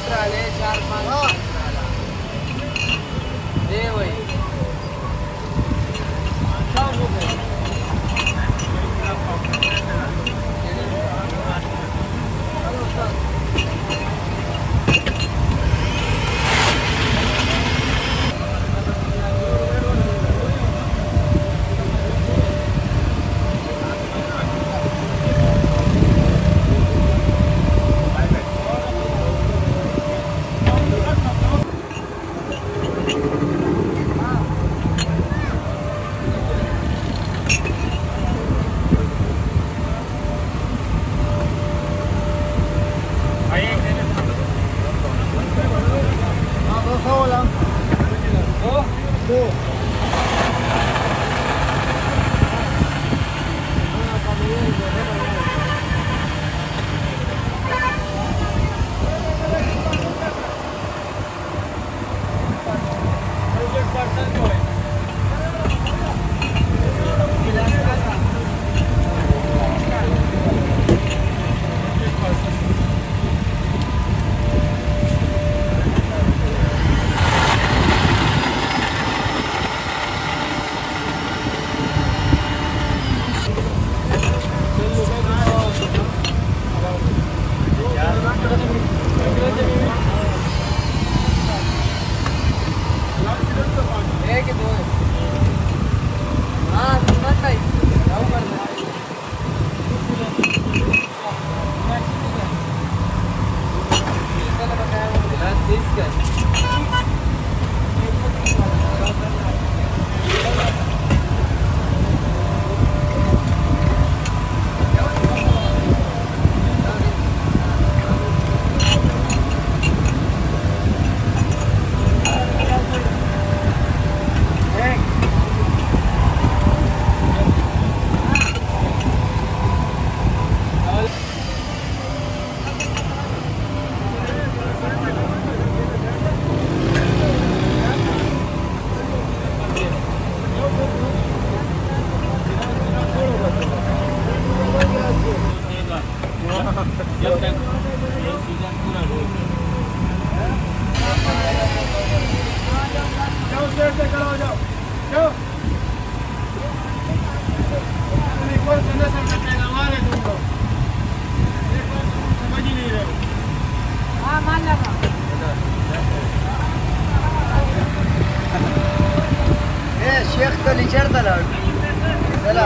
teatrales, Charman. Oh.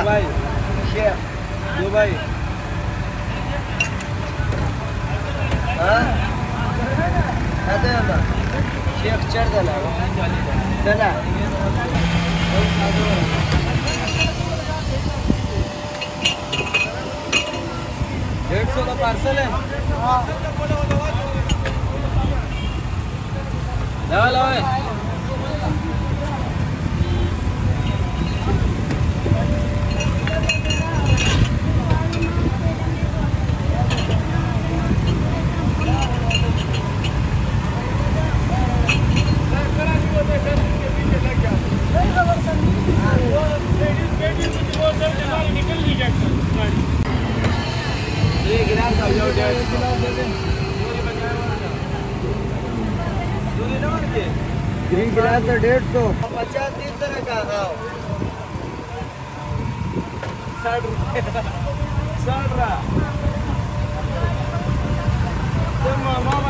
Dubai Dubai شیخ چڑھ دلا دلا ڈیڑھ سو کا پارسل ہے لاؤ لاؤ گرین گلاس ڈیڑھ سو پچاس تیس طرح کا تھا ساٹھ روپے ساٹھ رہا ماما